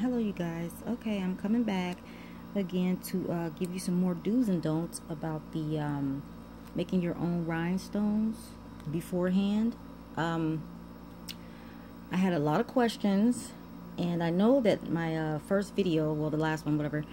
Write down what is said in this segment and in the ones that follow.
hello you guys. Okay i'm coming back again to uh, give you some more do's and don'ts about the um, making your own rhinestones beforehand. Um, i had a lot of questions and i know that my uh, first video well the last one whatever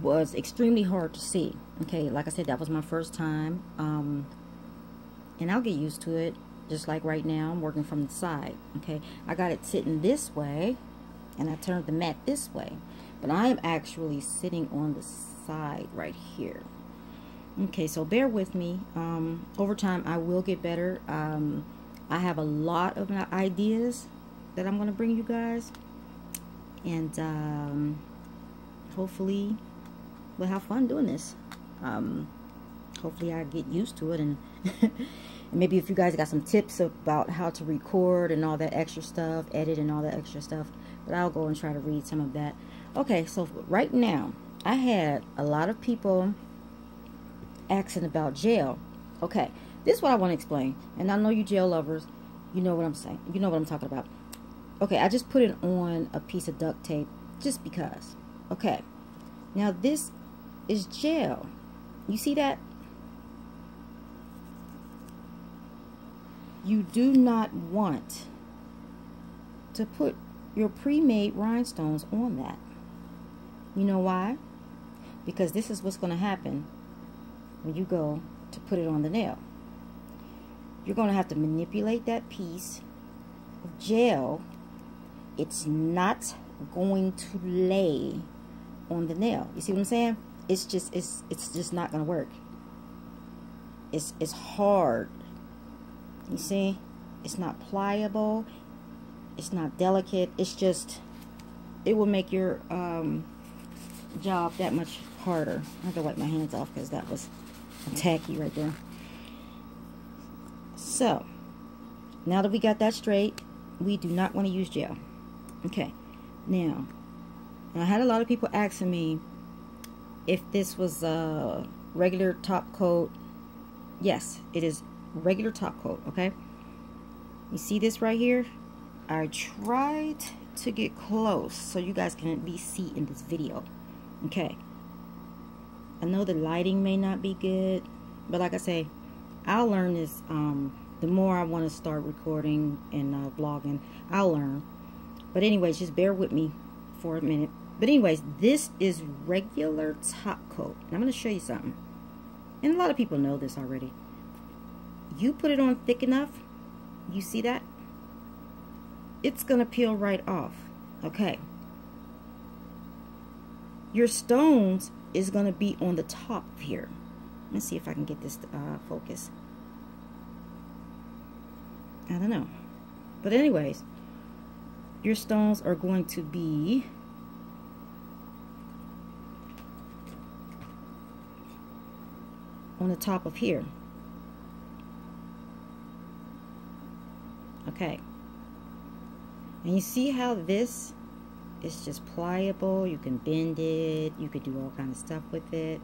was extremely hard to see. Okay like i said that was my first time um, and i'll get used to it just like right now i'm working from the side. Okay i got it sitting this way and I turned the mat this way. But I am actually sitting on the side right here. Okay, so bear with me. Um, over time, I will get better. Um, I have a lot of ideas that I'm going to bring you guys. And um, hopefully we'll have fun doing this. Um, hopefully I get used to it and maybe if you guys got some tips about how to record and all that extra stuff, edit and all that extra stuff, but I'll go and try to read some of that. Okay, so right now, I had a lot of people asking about gel. Okay, this is what I want to explain. And I know you gel lovers, you know what I'm saying. You know what I'm talking about. Okay, I just put it on a piece of duct tape just because. Okay, now this is gel. You see that? You do not want to put your pre-made rhinestones on that. You know why? Because this is what's going to happen when you go to put it on the nail. You're going to have to manipulate that piece of gel. It's not going to lay on the nail. You see what I'm saying? It's just it's it's just not going to work. It's it's hard. You see? It's not pliable it's not delicate it's just it will make your um, job that much harder. I have to wipe my hands off because that was tacky right there. So now that we got that straight we do not want to use gel. Okay now I had a lot of people asking me if this was a regular top coat. Yes it is regular top coat okay? You see this right here I tried to get close so you guys can at least see in this video. Okay. I know the lighting may not be good, but like I say, I'll learn this. Um, the more I want to start recording and uh, vlogging, I'll learn. But anyways, just bear with me for a minute. But anyways, this is regular top coat. And I'm going to show you something. And a lot of people know this already. You put it on thick enough. You see that? It's going to peel right off. Okay. Your stones is going to be on the top here. Let's see if I can get this uh, focus. I don't know. But anyways, your stones are going to be on the top of here. Okay. And you see how this is just pliable. You can bend it. You could do all kind of stuff with it.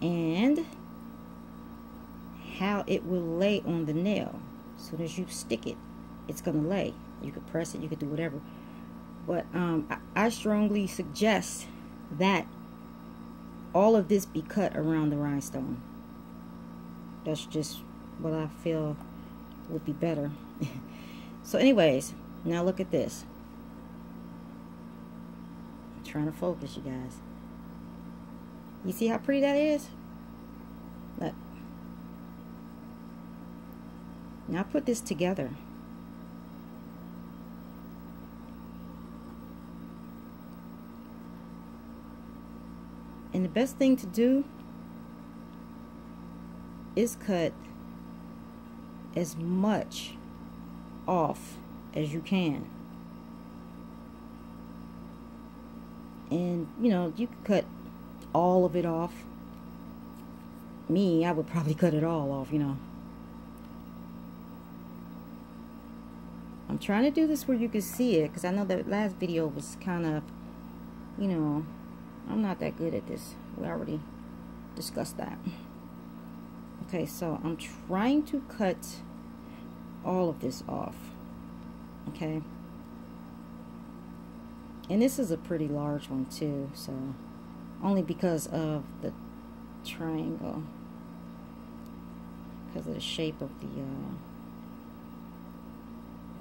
And how it will lay on the nail. As soon as you stick it, it's going to lay. You could press it. You could do whatever. But um, I, I strongly suggest that all of this be cut around the rhinestone. That's just what I feel would be better. so anyways, now look at this. I'm trying to focus, you guys. You see how pretty that is? Look. Now put this together. And the best thing to do is cut as much off as you can. And, you know, you could cut all of it off. Me, I would probably cut it all off, you know. I'm trying to do this where you can see it because I know that last video was kind of, you know, I'm not that good at this. We already discussed that. Okay, so I'm trying to cut all of this off okay And this is a pretty large one too, so only because of the triangle. Because of the shape of the uh,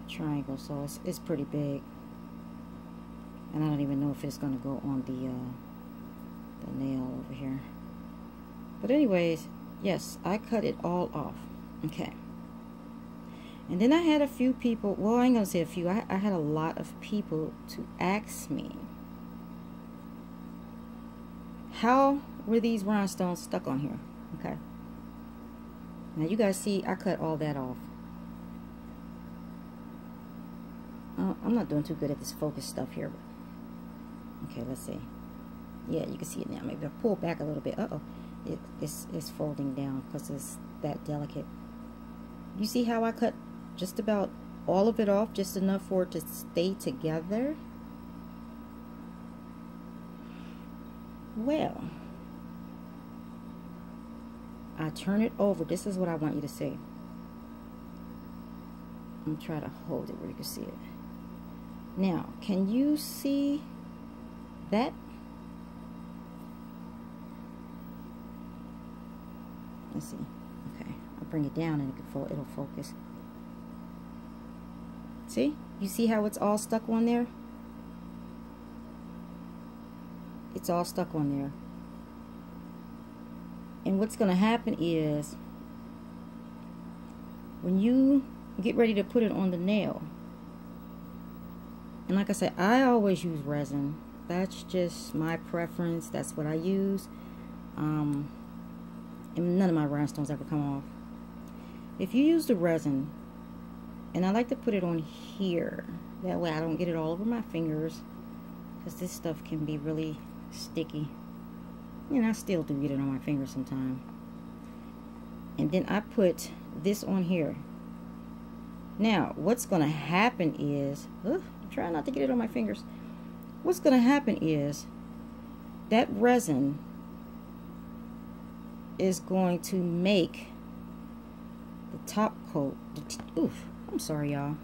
triangle, so it's, it's pretty big. And I don't even know if it's going to go on the, uh, the nail over here. But anyways, yes, I cut it all off. Okay. And then I had a few people, well, I ain't going to say a few. I, I had a lot of people to ask me, how were these rhinestones stuck on here? Okay. Now you guys see, I cut all that off. Uh, I'm not doing too good at this focus stuff here. okay, let's see. Yeah, you can see it now. Maybe I'll pull back a little bit. Uh-oh. It, it's, it's folding down because it's that delicate. You see how I cut just about all of it off, just enough for it to stay together? Well, I turn it over. This is what I want you to see. I'm going to try to hold it where you can see it. Now, can you see that? Let's see. Okay, I'll bring it down and it fo it'll focus. See? You see how it's all stuck on there? It's all stuck on there. And what's going to happen is when you get ready to put it on the nail, and like I said, I always use resin. That's just my preference. That's what I use. Um, and none of my rhinestones ever come off. If you use the resin, and I like to put it on here, that way I don't get it all over my fingers, because this stuff can be really sticky. And I still do get it on my fingers sometimes. And then I put this on here. Now, what's going to happen is, ugh, Try not to get it on my fingers. What's going to happen is that resin is going to make the top coat. Oof, I'm sorry, y'all.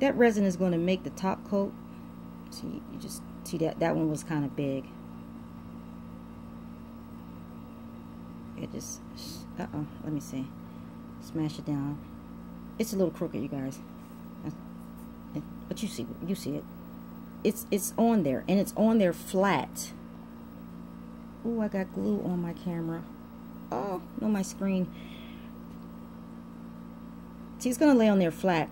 That resin is going to make the top coat. See, you just see that that one was kind of big. It just, uh oh, let me see. Smash it down. It's a little crooked, you guys. But you see, you see it. It's it's on there, and it's on there flat. Oh, I got glue on my camera. Oh, no, my screen. See, it's gonna lay on there flat.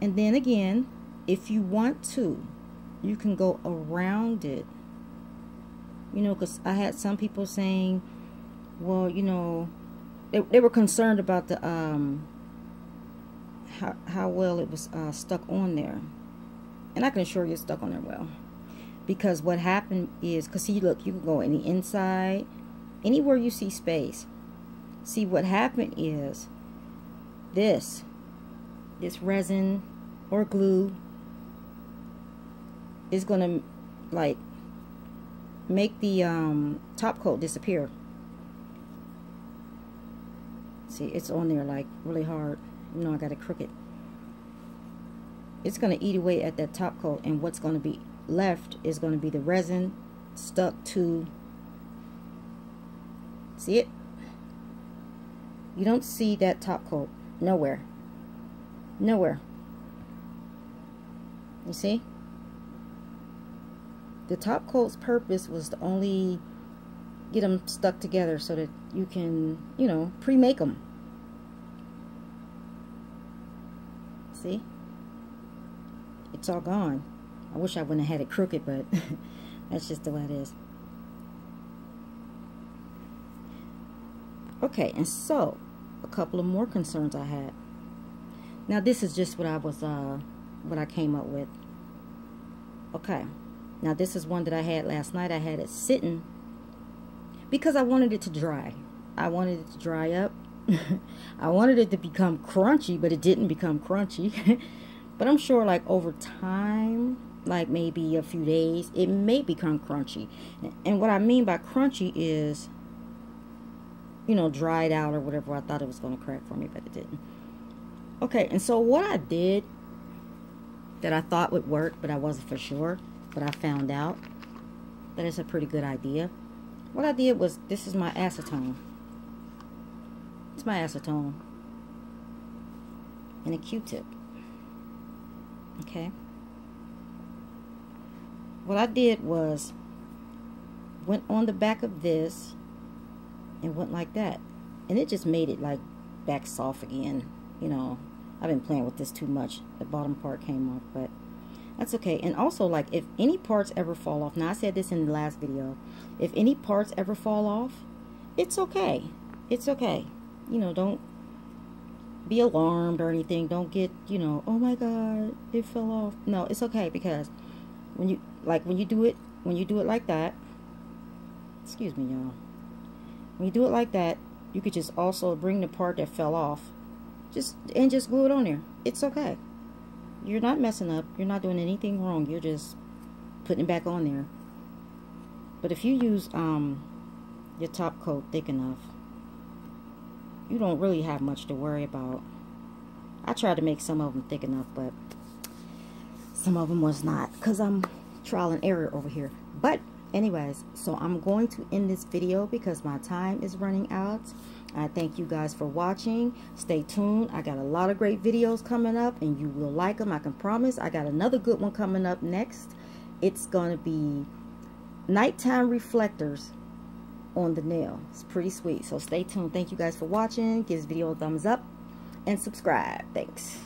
And then again, if you want to, you can go around it. You know, because I had some people saying, well, you know, they, they were concerned about the um how, how well it was uh, stuck on there and I can assure you it's stuck on there well because what happened is because see look you can go in the inside anywhere you see space see what happened is this this resin or glue is gonna like make the um, top coat disappear See, it's on there like really hard. You know, I got it crooked. It's going to eat away at that top coat. And what's going to be left is going to be the resin stuck to... See it? You don't see that top coat. Nowhere. Nowhere. You see? The top coat's purpose was to only get them stuck together so that you can, you know, pre-make them. See? It's all gone. I wish I wouldn't have had it crooked, but that's just the way it is. Okay, and so, a couple of more concerns I had. Now, this is just what I was, uh, what I came up with. Okay. Now, this is one that I had last night. I had it sitting because I wanted it to dry. I wanted it to dry up. I wanted it to become crunchy, but it didn't become crunchy. but I'm sure like over time, like maybe a few days, it may become crunchy. And what I mean by crunchy is, you know, dried out or whatever. I thought it was going to crack for me, but it didn't. Okay, and so what I did that I thought would work, but I wasn't for sure, but I found out that it's a pretty good idea. What I did was, this is my acetone. It's my acetone. And a Q-tip. Okay. What I did was, went on the back of this and went like that. And it just made it like back soft again. You know, I've been playing with this too much. The bottom part came off, but that's okay. And also, like, if any parts ever fall off, now I said this in the last video, if any parts ever fall off, it's okay. It's okay. You know, don't be alarmed or anything. Don't get, you know, oh my God, it fell off. No, it's okay because when you, like, when you do it, when you do it like that, excuse me, y'all. When you do it like that, you could just also bring the part that fell off just and just glue it on there. It's okay. You're not messing up. You're not doing anything wrong. You're just putting it back on there. But if you use um, your top coat thick enough, you don't really have much to worry about. I tried to make some of them thick enough, but some of them was not because I'm trial and error over here. But anyways, so I'm going to end this video because my time is running out. I thank you guys for watching. Stay tuned. I got a lot of great videos coming up and you will like them. I can promise. I got another good one coming up next. It's going to be nighttime reflectors on the nail. It's pretty sweet. So stay tuned. Thank you guys for watching. Give this video a thumbs up and subscribe. Thanks.